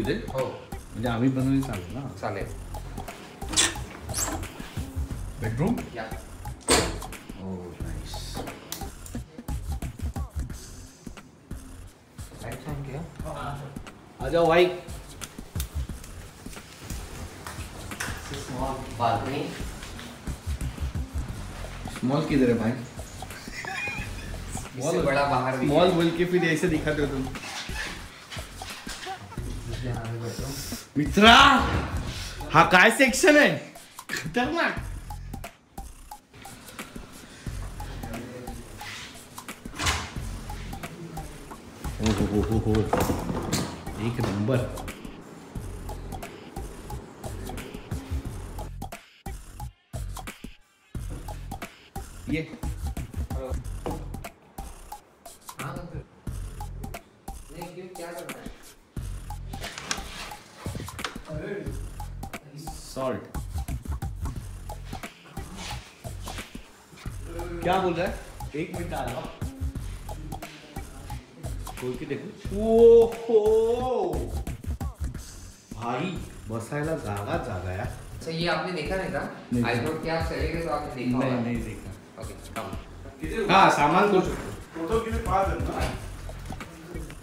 इथे हो म्हणजे आम्ही बनवली चालेल ना चालेल बेडरूम या ओ नाईस आ जाओ भाई स्मॉल बालकनी स्मॉल किधर है भाई? इससे बड़ा बाहर भी स्मॉल बोल के फिर ऐसे दिखाते हो तुम। मित्रा हा काय सेक्शन आहे खतरनाक खोल के देखो। ओ भाई बसायला जागा जागा यार अच्छा ये आपने देखा नहीं था। आई थॉट कि आप चले गए तो आपने देखा नहीं नहीं देखा। ओके कम हा? सामान शकतो टोटल किती पाच ना?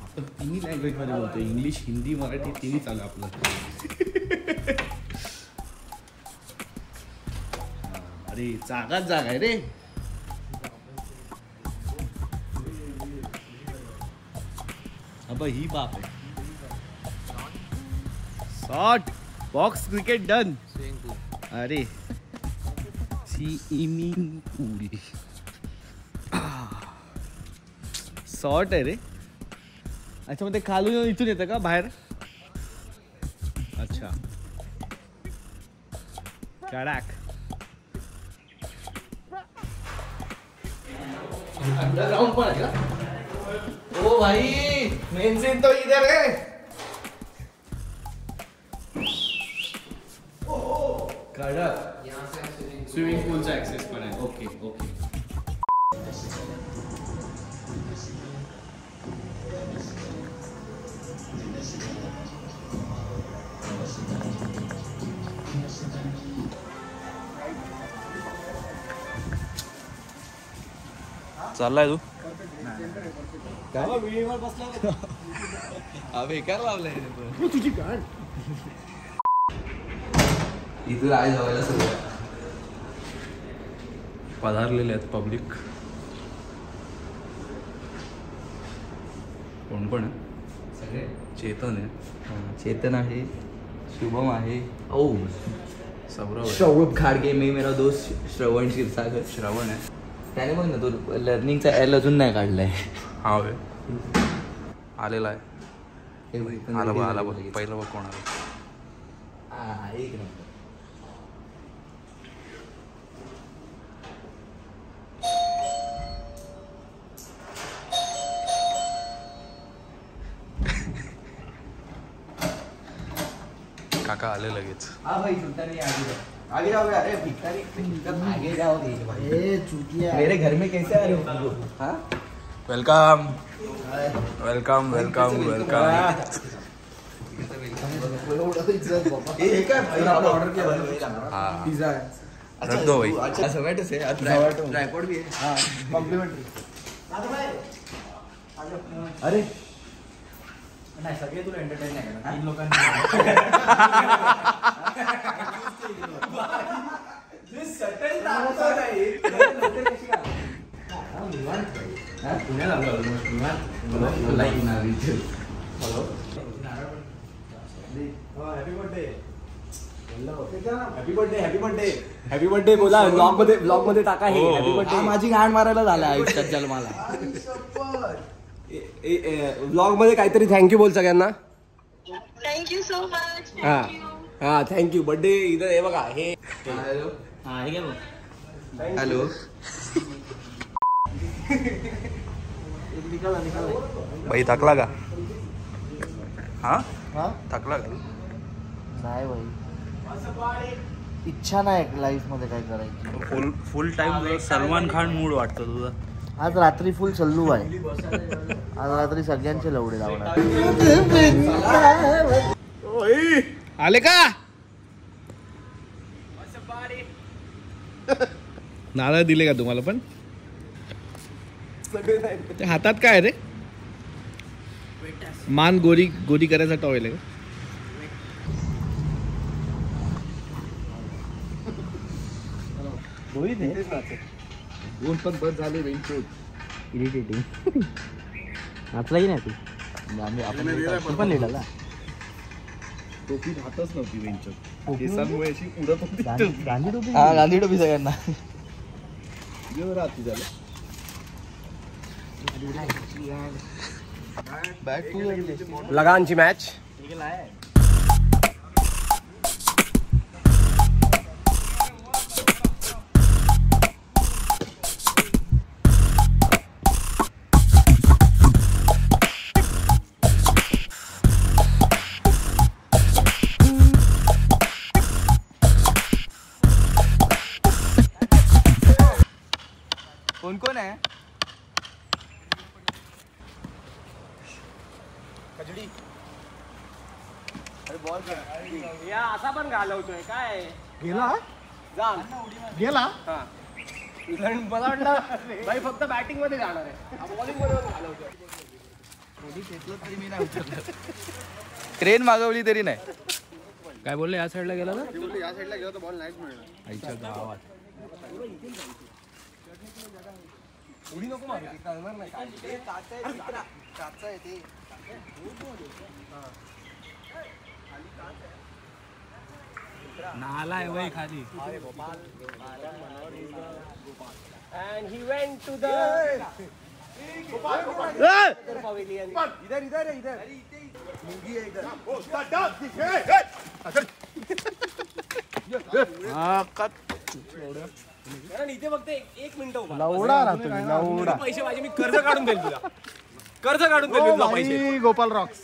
आपण तिन्ही लँग्वेज मध्ये बोलतो इंग्लिश हिंदी मराठी तिन्ही चालू आपलं हा, अरे जागाच जागा आहे रे। अब ही। बाप आहे शॉट बॉक्स क्रिकेट डन अरे स्विमिंग पूल शॉर्ट आहे रे। अच्छा मग ते खालून इथून येतं का बाहेर? अच्छा। कडाक। अंडरग्राउंड पण आहे का ओ भाई मेन सीन तो इधर है। कड़क। यहाँ से स्विमिंग पूलचा ऍक्सेस पण आहे ओके ओके चाललाय तू? बेकार लावलाय इथून आई जावायला सगळं. पधारलेले आहेत पब्लिक कोण कोण आहे सगळे? चेतन आहे चेतन आहे शुभम आहे. ओ सौरव आहे. सौरभ खाडगे मी मेरा दोस्त श्रवण क्षीरसागर. श्रवण आहे. त्याने बघ ना तो लर्निंगचा एल अजून नाही काढलाय. हा होय आलेला आहे आला बघ आला बघ पहिलं बघ कोण आलं हा, एक नंबर काका आले लगेच हाँ भाई सुनता नहीं आगे जाओ आगे जाओ अरे भिखारी आगे जाओ ए चूतिया मेरे घर में कैसे आ रहे हो हाँ वेलकम वेलकम वेलकम वेलकम हे हा। रख दो भाई। अच्छा जोमैटो से. ट्राइपॉड भी है। हाँ कॉम्प्लिमेंटरी अरे। नाही सगळे तुला एंटरटेन नाही करणार तीन लोकांनी पुण्यात आलो ऑलमोस्ट लाईक ना happy birthday happy birthday happy birthday happy birthday बोला ब्लॉग मध्ये ब्लॉग मध्ये टाका हे. हॅपी बर्थडे माझी घाण मारायला झाला आयुष्यात जन्माला ब्लॉग मध्ये काहीतरी थँक्यू बोल सगळ्यांना so much. Thank हा. हा थँक्यू बर्थडे इथं हे बघा हे हॅलो. हॅलो भाई थकला का? हा? थकला का नाही भाई. इच्छा नाही लाईफमध्ये काय करायची. Full full time Salman Khan mood वाटतं तुझा. आज रात्री फुल सल्लू आहे. आज रात्री सगळ्यांचे लवडे लावणार. आले का? नारळ दिले का तुम्हाला पण? ते हातात काय रे मान गोरी गोरी करायचा टॉवेल आहे का? दोन पण बस झाले इरिटेटिंग नाचला की नाही तू आम्ही आपण पण लेट टोपी राहतच नव्हती वेंचर केसांमुळे अशी उडत होती. गांधी टोपी? हा गांधी टोपी सगळ्यांना. राहती झालं. लगानची मॅच गेला गेला? मला वाटलं भाई फक्त बॅटिंगमध्ये जाणार आहे. बॉलिंगमध्ये क्रेन मागवली तरी नाही. काय बोलले या साईडला गेला ना या साईडला गेलो तर बॉल नाहीच मिळणार आईच्या गावात. उडी नको मारू ती कळणार नाही. नाला आहे. वय खाली। And he went to the pavilion. इधर इधर है इधर। कारण इथे फक्त एक एक मिनिट उभा लवडा ना तुम्ही लवडा पैसे पाहिजे मी कर्ज काढून देईल तुला। कर्ज काढून देईल तुला पैसे। गोपाल रॉक्स।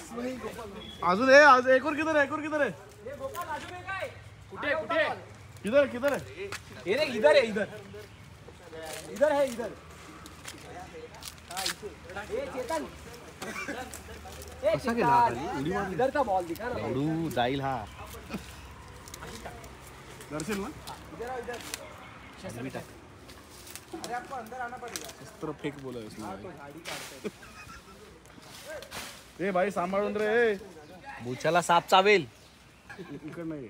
अजून हे आज एक और किधर है एक और किधर है? कुठे कुठे किधर किधर है? हे रे इधर है इधर। इधर है इधर। ए चेतन। ए चेतन। इधर का बॉल दिखा ना उडू जाईल हा। दर्शन ना अस्त्र फेक बोला ए भाई सांभाळून रे बुचाला साप चावेल। इकडं नाही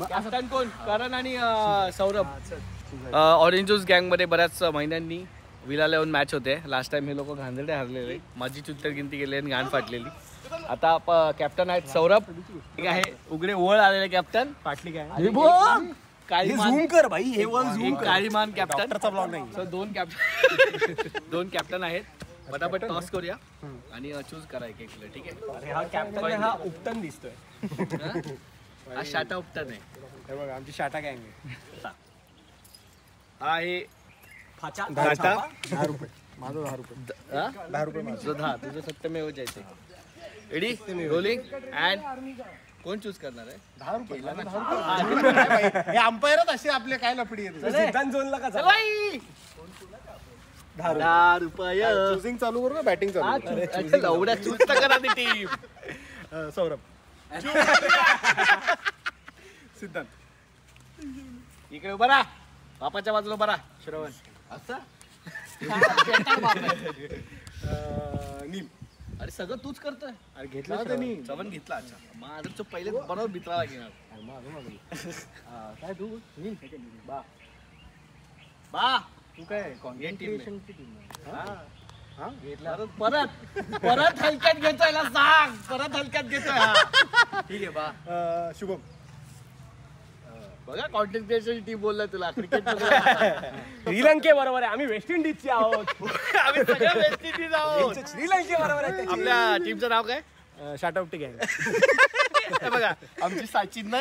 कॅप्टन कोण? करण आणि सौरभ. ऑरेंज ज्यूस गँगमध्ये बऱ्याच महिन्यांनी विलाला येऊन मॅच होते. लास्ट टाइम हे लोक घांदरडे हरलेले. माझी चुत्तर गिनती केली आणि घाण फाटलेली. आता कॅप्टन आहेत सौरभ. ठीक आहे. उघडे ओळ आलेले कॅप्टन पाटली काय? झूम कर भाई हे वन झूम एक काळी मान कॅप्टन डॉक्टरचा ब्लॉग नाही. So, दोन कॅप्टन दोन कॅप्टन आहेत. पटापट टॉस करूया. आणि चूज करा एक ठीक आहे. अरे हा कॅप्टन हा उपटन दिसतोय. हा शाटा उपटन आहे हे बघा आमची शाटा गँग आहे. हा. आहे फाचा? शाटा दहा रुपये. माझं दहा रुपये. हा? दहा रुपये माझं. तुझं दहा तुझं Satyamev Jayate ready rolling and कोण चूज करणार आहे? दहा रुपये. हे. अंपायरच असे आपले काय लपडी सिद्धांत झोनला का दहा रुपये. चुजिंग चालू करू ना बॅटिंग चालू एवढ्या चूज तर करा ती टीम सौरभ. सिद्धांत. इकडे उभा राहा. बापाच्या बाजूला उभा राहा. श्रवण. असं? नील अरे सगळं तूच करतोय. अरे घेतला त्यांनी चवन घेतला अच्छा. माझं तो पहिले बरोबर मित्राला घेणार. काय तू? नील बा. बा. तू काय? team कॉन्ट्रीब्युशनची टीम हा घेतला. परत परत परत हलक्यात घेतोय ना सांग. परत हलक्यात घेतोय हा. ठीक आहे बा. अं, शुभम. बघा कॉन्टेंट क्रिएशन टीम बोललाय तुला क्रिकेट श्रीलंके बरोबर आहे. आम्ही वेस्ट इंडिजचे आहोत. आम्ही वेस्ट इंडिज आहोत. श्रीलंके बरोबर आहे आपल्या टीमचं नाव काय? शॉर्ट आउट गँग हे बघा आमची सचिन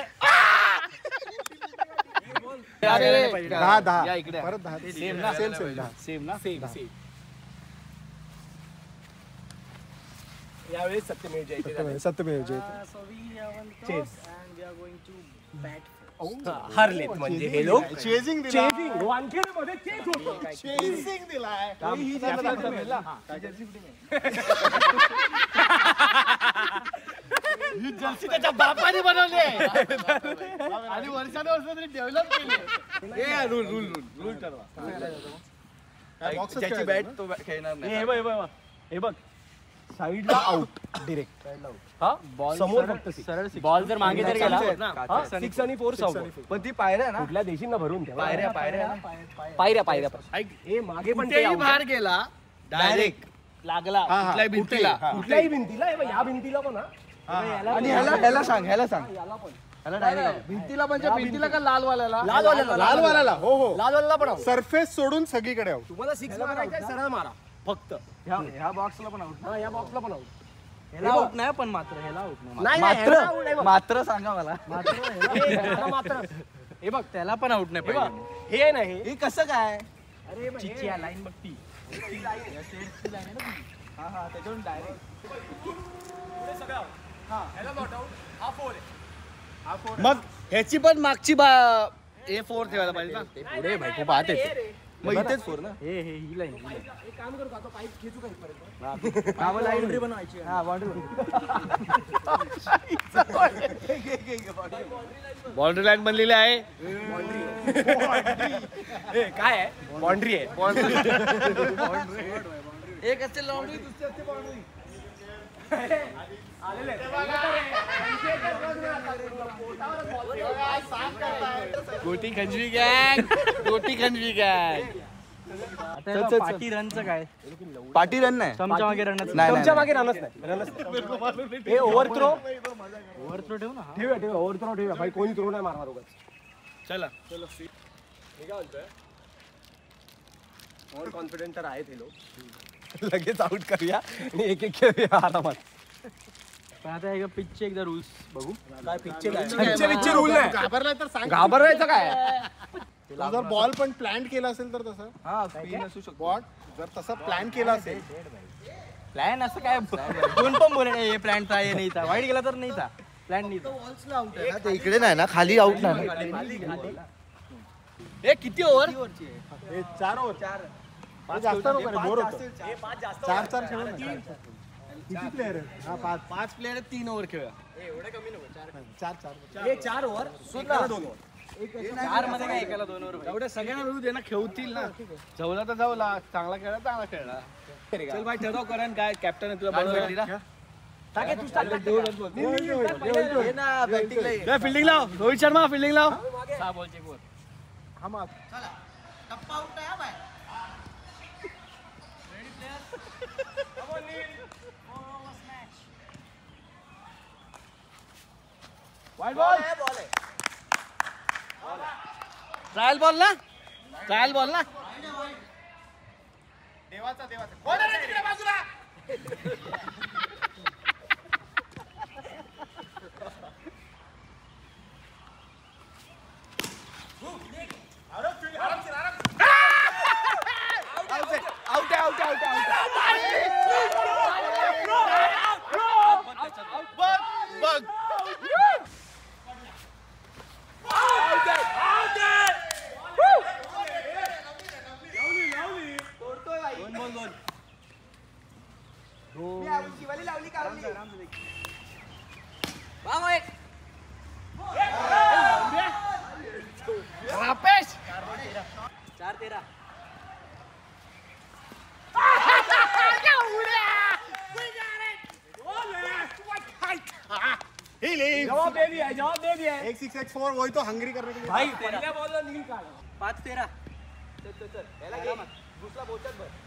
अरे दहा दहा. या इकडे. परत दहा. सेम ना? सेम सेम दहा. सेम ना? सेम सेम सत्यमेव जयते सत्यमेव जयते हरलेत म्हणजे हे लोक चेजिंग चेजिंग वानखेडेमध्ये चेज होतो चेजिंग दिलाय ही जर्सी त्याच्या बापाने बनवली आहे. आणि वर्षानुवर्ष तरी डेव्हलप केली ए रूल रूल रूल रूल ठरवा ज्याची बॅट तो खेळणार नाही हे बघ हे बघ हे बघ साईडला आउट डिरेक्ट हा? समोर फक्त सरळ बॉल जर मागे जर गेला. सिक्स आणि फोर पण ती पायऱ्या ना कुठल्या देशींना भरून ठेवा. पायऱ्या पायऱ्या पायऱ्या पायऱ्या. ऐक हे मागे पण ते कुठेही out. बाहेर गेला डायरेक्ट लागला. कुठल्याही भिंतीला. कुठल्याही भिंतीला हे बघ, या भिंतीला पण हा. याला आणि ह्याला ह्याला सांग ह्याला सांग. ह्याला डायरेक्ट भिंतीला म्हणजे भिंतीला का लाल वाल्याला लालवाल्याला. लालवाल्याला. हो हो. लालवाल्याला पण out. सरफेस सोडून सगळीकडे आहोत तुम्हाला सिक्स मारायचा सरळ मारा. फक्त ह्या ह्या बॉक्सला पण आउट हा या बॉक्सला पण आउट ह्याला आउट नाही पण मात्र ह्याला आउट नाही नाही नाही, ह्याला मात्र बघ. मात्र सांगा मला हे, ह्याला मात्र हे बघ त्याला पण आउट नाही हे पाहिजे हे आहे ना हे हे कसं काय अरे हे हे- चिची लाईन बघ ती हा हा त्याच्यावरून डायरेक्ट मग ह्याची पण मागची बा ए फोर ठेवायला पाहिजे ना पुढे भाई खूप आत येते मग इथेच फोर ना? हे हे ही लाईन एक काम करू का? तो पाईप खेचू का इथपर्यंत? बाउंड्री बनवायची हा बाउंड्री बाउंड्री लाईन बनलेली आहे. हे, काय आहे? बाउंड्री आहे. एक असते लाउंड्री दुसरी असते बाउंड्री गोटी खंजवी गँग गोटी खंजवी गँग। पाटी रनचं काय? पाटी रन नाही। चमचा मागे रनच तुमच्या मागे रनच नाही रनच हे ओव्हर थ्रो। ओव्हर थ्रो ठेव ना ठेवूया ठेवूया ओव्हर थ्रो ठेवूया। भाई कोणी थ्रो नाही मारणार उगाच। चला। मी काय म्हणतोय ओव्हर कॉन्फिडंट तर आहेत हे लोक। लगेच आउट करूया आणि एक एक खेळूया आरामात। पण आता हे पिचचे एकदा रुल्स बघू. काय पिक्चर पिक्चर पिक्चर रूल नाही. घाबरलाय तर सांग. घाबरायचं काय? तू जर बॉल पण प्लॅन केला असेल तर तसं. हा स्पिन असू शकतो. बॉल जर तसं प्लॅन केला असेल. प्लॅन असं काय? कोण पण बोले हे प्लॅन था हे नाही था वाईट गेला तर नाही था प्लॅन नाही था ना ते इकडे नाही ना खाली आउट नाही हे किती ओव्हर हे चार ओव्हर चार. जास्त नको रे बोर होतो. चार चार खेळू ना, चार, चार. किती प्लेअर आहे हा पाच. पाच प्लेअर तीन ओव्हर खेळूया. चार. चार हे चार ओव्हर सुद्धा दोन चार मध्ये काय एकाला दोन ओव्हर एवढ्या सगळ्यांना मिळू दे ना खेळतील ना. जवला तर जवला चांगला खेळला चांगला खेळला. चल भाई ठरव करण काय कॅप्टन तुला बरोबर टाके तू start कर. हे ना बॅटिंगला फिल्डिंग लाव. रोहित शर्मा फिल्डिंग लाव. बॉलचे बोल हा मग ट्रायल बॉल ना? ट्रायल बॉल ना? आउट आउट आउट आउट रापेश! चार तेरा। जवाब दे दिया जवाब दे दिया। एक सिक्स एक्स फोर वही तो हंगरी करने के लिए। भाई पहिल्या बॉलला नील काढ तेरा। चल चल चल घे दुसरा बोचत भर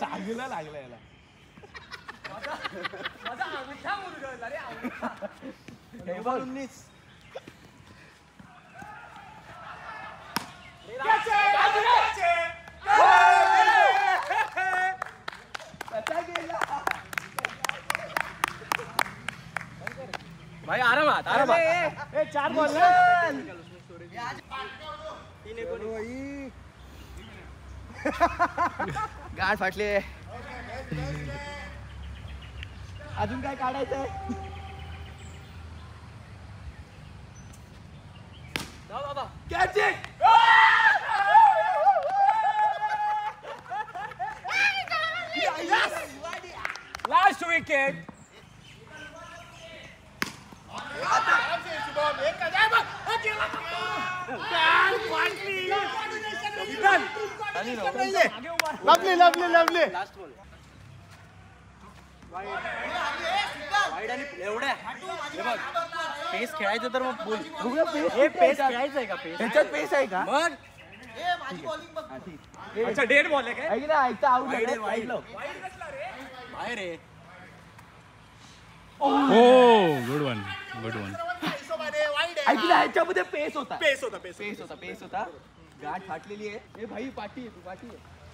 चांगला लागला याला. हे उन्नीस भाई आरामात आरामात. ए चार बॉल गाठ फाटली अजून काय काढायचंय? लवली पेस खेळायचं तर मग बोल. हे पेस का? पेस त्याच्यात पेस आहे का? मग? अच्छा डेड बॉल आहे काय? बाहेर हो गुड वन गुड वन ऐकलं ह्याच्यामध्ये पेस होता. पेस होता पेस पेस होता पेस होता. गाठ फाटलेली आहे. ए भाई पाठी आहे, तू पाठी आहे.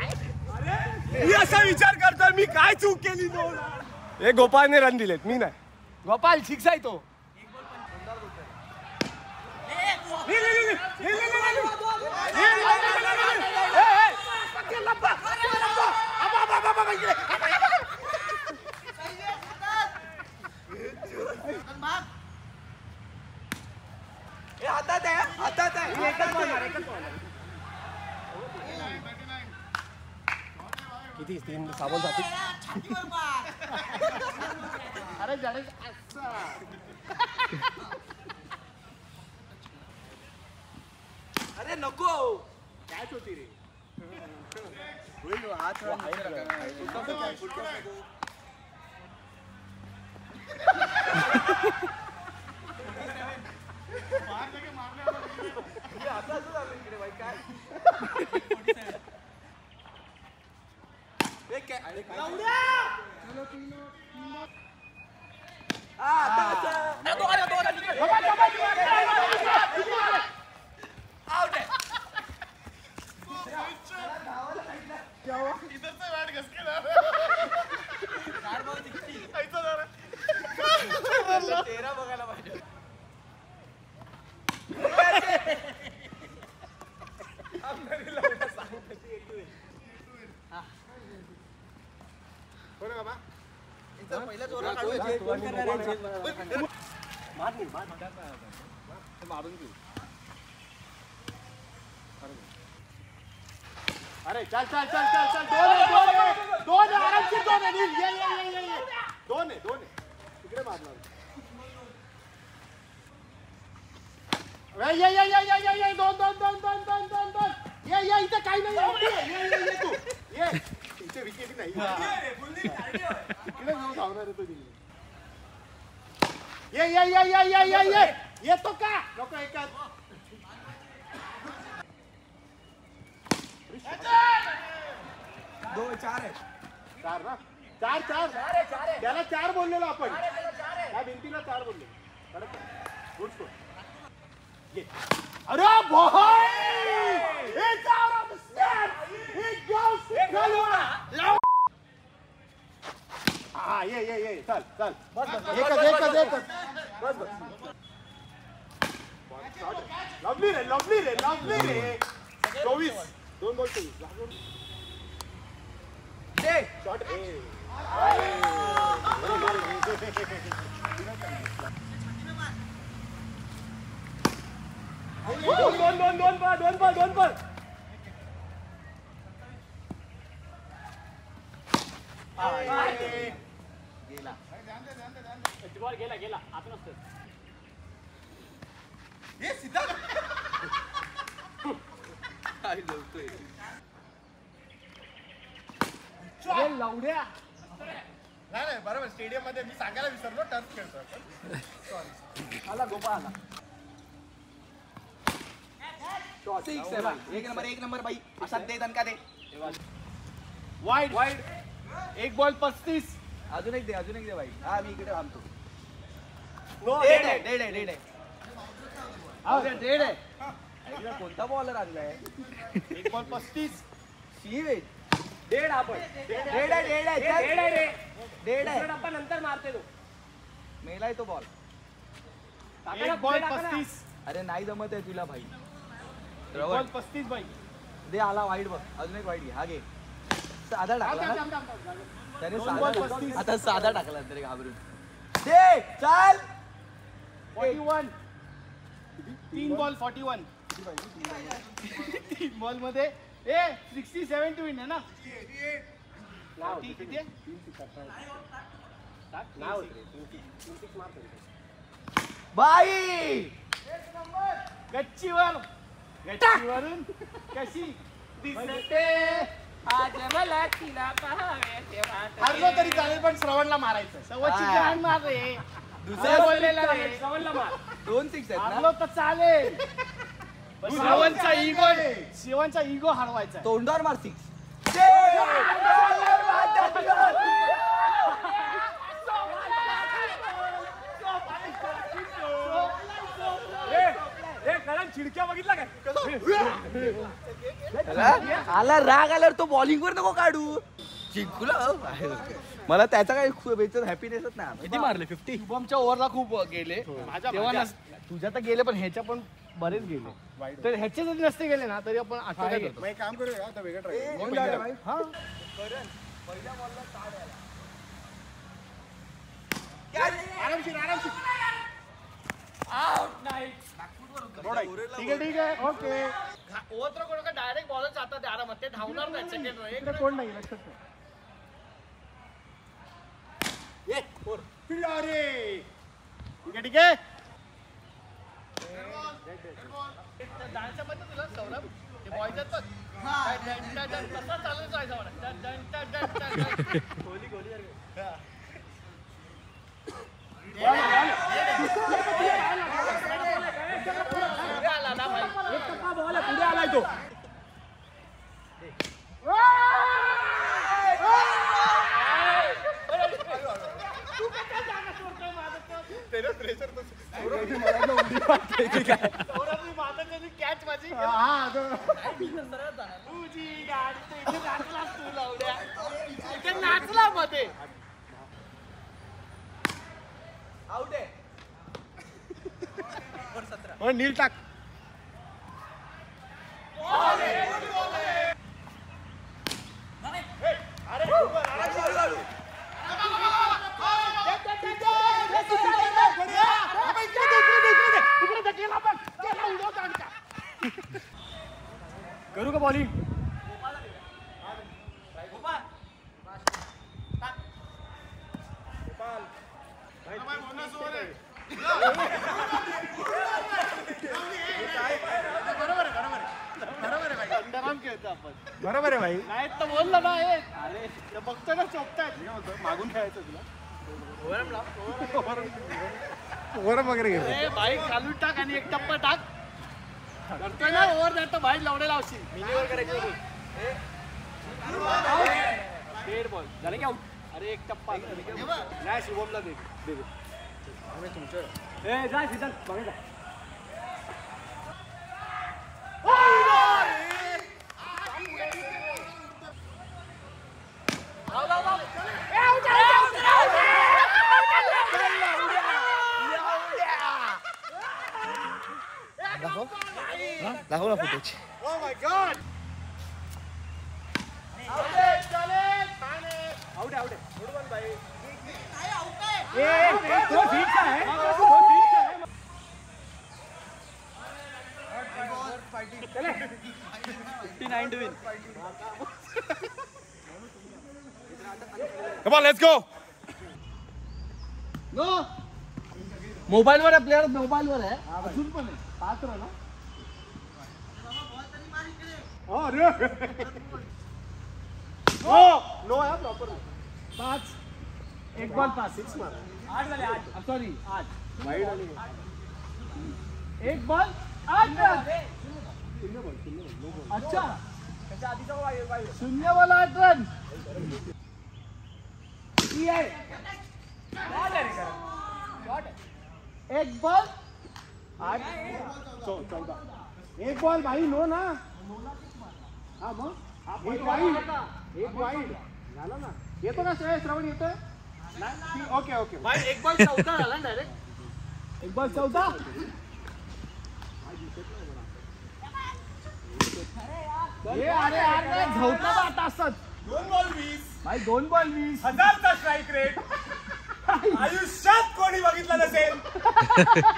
मी असा विचार करतोय मी काय चूक केली तो हे गोपाळने रन दिलेत मी नाही गोपाल सिक्स आहे तो हातात सावल साथी जरा बघायला पाहिजे अरे, चल चल चल चल चल दोन है दोन है दोन है आराम से दोन है ये ये ये ये दोन है दोन है इकडे मारणार ये ये ये ये ये ये दोन दोन दोन दोन दोन दोन दोन ये ये इथे काही नाही empty आहे. ये ये ये तू ये इथे विकेट नाही तिकडे जाऊन धावणार आहे तो. ये ये ये ये ये ये ये येतो का नको एकच दोन चार आहे चार ना चार चार त्याला चार बोललेलो आपण त्या भिंतीला चार बोलले गुड स्कोर ये. अरे boy! It's out of the stand! It goes to हा ये ये ये चल चल। एकच एकच एकच बस बस लवली रे लवली रे लवली रे। चोवीस दोन बॉल चोवीस शॉट दोन दोन दोन दोन बॉल दोन बॉल दोन बॉल बॉल गेला गेला आता नसतं लवड्या नाही नाही बरोबर. स्टेडियममध्ये मी सांगायला विसरलो टर्फ खेळतो आला गोपा आला. सिक्स आहे भाई एक नंबर एक नंबर भाई असा दे दणका दे वाईड वाईड एक बॉल पस्तीस अजून एक दे अजून एक दे भाई हा मी इकडे थांबतो डेड आहे डेड आहे डेड आहे डेड बॉलर आणलाय एक बॉल पस्तीस शिव आहे डेड आपण डेड आहे डेड आहे. डेड आहे डेड आहे आपण नंतर मारते तो तो बॉल बॉल पस्तीस अरे नाही जमत आहे तुला बॉल पस्तीस बाई. दे आला वाईट बघ. अजून एक वाईट घे. हा घे. साधा टाकला ना? त्याने साधा आता साधा टाकला तरी घाबरून. दे चाल. फॉर्टी वन तीन बॉल फॉर्टी वन तीन बॉल मध्ये. ए सिक्स्टी सेवन टू विन आहे ना किती किती आहे? बाई. गच्चीवर. गच्चीवरून कशी दिसते? आज मला तिला पाहावे हरलो तरी चालेल पण श्रवणला मारायचं. सवची हा. जाण मार रे. दुसरा बोललेला रे श्रवणला मार. दोन सिक्स आहेत ना? हरलो तर चालेल. पण श्रवणचा इगो शिवनचा इगो हरवायचा तोंडावर मार सिक्स खिडक्या बघितला काय आला राग आल्यावर तो बॉलिंग वर नको काढू. जिंकला मला त्याचा काही बेचत हॅपीनेसच नाही. किती मारले? फिफ्टी शुभमच्या ओव्हरला खूप गेले. तेव्हा तुझ्या तर गेले पण ह्याच्या पण बरेच गेले. तर ह्याचे जरी नसते गेले ना तरी आपण काम करूया आता वेगळं ट्राय हा. आरामशीर आरामशीर. ठीक आहे ठीक आहे ओके। ओव्हर थ्रो करून डायरेक्ट बॉलर जातात आरामात ते धावणार नाही सेकंड इकडे कोण नाही लक्षात नाही ये, फोर. अरे ठीक आहे ठीक आहे तुला सौरभ ते चालूच आहे Saurabh. Done, done, done, done, done, done. पुढे आला ना भाई पुढे आलाय तो सौरभनी माझं कधी कॅच माझी हा तो- तुझी गाडी तर इथे नाचलास तू। लावल्या इथे नाचला मध्ये आउट आहे हो, नील टाक। करू का बॉलिंग अंडरआर्म खेळतो आपण. बरोबर आहे भाई. नाही तर बोललं ना हे अरे ते बघतो ना चोपतायत. मागून खेळायचं तुला. वरम वगैरे घे ए भाई खालून टाक आणि एक टप्पा टाक. करतोय ना ओव्हर नाही तर भाई लवडे लावशील. मिनीवर करायची डेड बॉल झाले की आउट अरे एक टप्पा. नाही शुभमला दे दे दे. आम्ही ए जा सीझन बघा la joda footage. Oh my god! Out है आउट है गुड वन भाई भाई आउट है ये तो ठीक का है तो ठीक का है चले 59 to win come on let's go. No. Mobile वर आहे प्लेअर मोबाईल वर आहे अजून पण आहे. पात्र ना. अरे. Oh, प्रॉपर पाच। एक बॉल पाच। सिक्स मार। आठ झाले आठ। सॉरी आठ। वाईट आली एक बॉल आठ रन अच्छा। शून्य बॉल आठ रन. एक बॉल। आठ। चौ- चौदा एक बॉल भाई नो ना। हा मग एक वाईट एक वाईट झालं ना येतो का श्रेय श्रवण येतोय नाही? Okay okay. एक बॉल चौथा झाला डायरेक्ट एक बॉल चौथा हे अरे अरे झवता बा तासात दोन बॉल वीस भाई दोन बॉल वीस हजारचा स्ट्राईक रेट आयुष्यात कोणी बघितलं नसेल?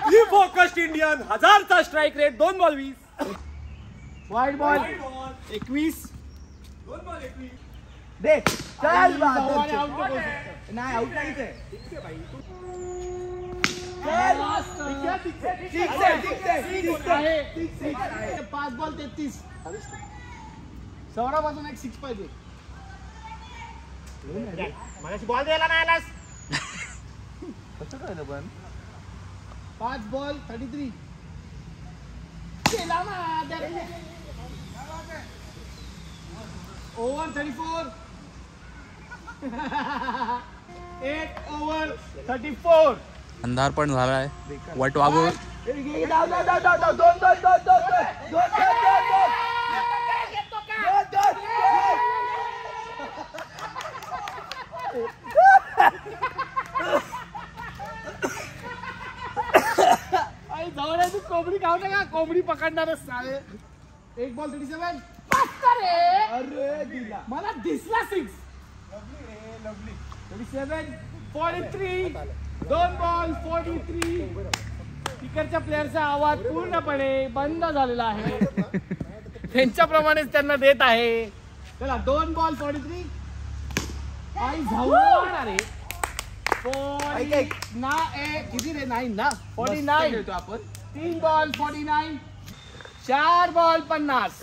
ही फोकस्ड इंडियन हजारचा स्ट्राईक रेट दोन बॉल वीस वाईट बॉल बॉल एक सिक्स पाहिजे बॉल द्यायला ball thirty three over thirty four eight over thirty four अंधार पण झाला आहे वाट वागू कोंबडी खाऊ नका कोंबडी पकडणारच सारे एक बॉल थर्टी सेवन अरे दिला. मला दिसला six thirty seven forty three दोन बॉल फोर्टी थ्री तिकडच्या प्लेअरचा आवाज पूर्णपणे बंद झालेला आहे. त्यांच्याप्रमाणेच त्यांना देत आहे. चला दोन बॉल फोर्टी थ्री आई जाऊ रे ऐक, ऐक. ना ए किती रे? नाईन ना? फोर्टी नाईन आपण. तीन बॉल फोर्टी नाईन चार बॉल पन्नास.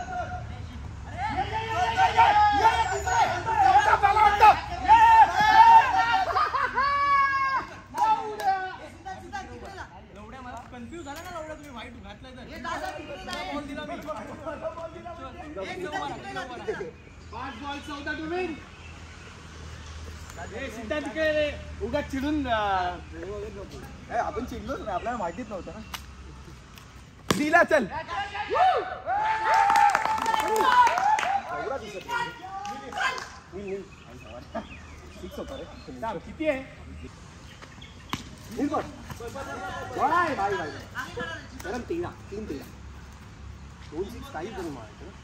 चल। किती आहे बाय बाय बाय तेरा तीन तेरा दोन सिक्स काही करून मारायचं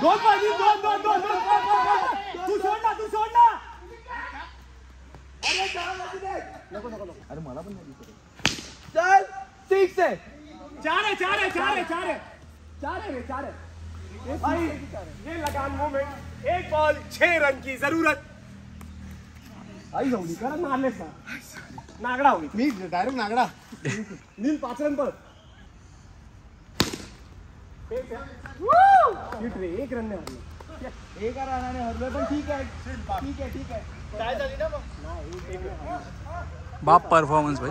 दोन पाहिजे दोन दोन दोन दोन दोन, दोन, दोन. तू सोड ना तू सोड ना अरे मला पण नाही दिसत चल आहे चार है चार है चार है चार है चार है चार है भाई ये लगान मोमेंट एक बॉल छह रन की ज़रूरत। आई जाऊली कारण मारलेस ना नागडा होईल मी डायरेक्ट नागडा। नील पाच रन पर। रे एक रन नाही हरले एका रनाने हरलोय पण ठीक आहे ठीक आहे ठीक आहे काय झाली ना मग बाप परफॉर्मन्स भाई।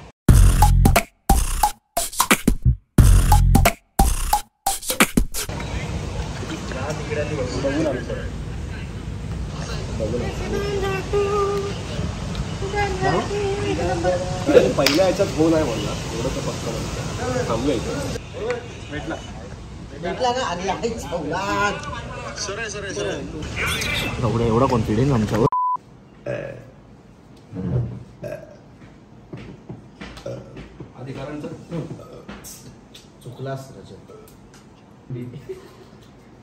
पहिल्या याच्यात हो नाही म्हणला एवढं तर पक्क म्हणतो थांबूया इथे. एवढा एवढा कॉन्फिडन्स आमच्यावर. चुकलास रजत.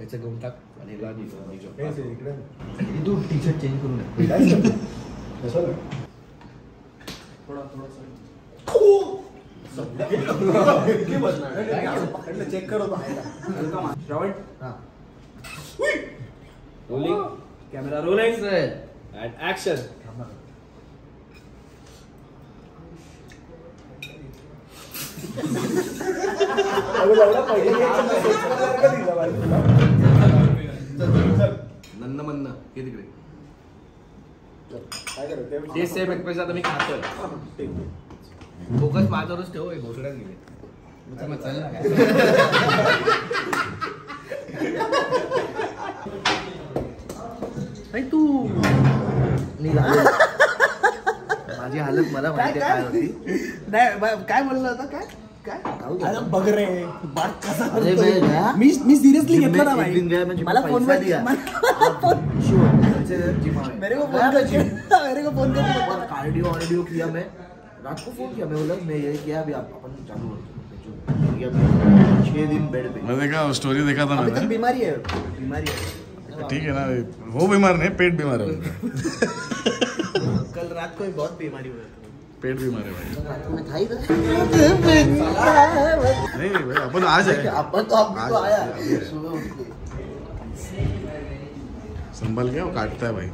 याचं घेऊन टाक. आणि ला तू टी शर्ट चेंज करू नये चेक करतो rolling camera rolling and action नन्न मन्न हे तिकडे. ते सेम एक्सप्रेस आता मी खातोय. फोकस माझ्यावरच ठेव हे भोसड्यात गेले. नाही तू. माझी हालत मला माहिती काय होती. नाही काय बोलला होता? काय? अरे बघ रे बात कसा अरे करतोय. बे, गया? मी मी सिरियसली जिम ना एक दिन गया, भाई मला फ़ोन पैसा दिया। मेरे को फ़ोन कर मेरे को फ़ोन कर। कार्डियो ऑडियो किया मैं। रात को फ़ोन किया मैं बोला मैं ये किया अभी अपन चालू हो गया छह दिन बेड पे। मैं देखा स्टोरी देखा था मैंने। बीमारी है बीमारी है। ठीक है ना वो बीमार नहीं पेट बीमार है। कल रात को ही बहुत बीमारी हुई पेट भी मारे भाई। नहीं नहीं भाई अपन आज है अपन तो तो आज- आया। संभल गया वो काटता है भाई।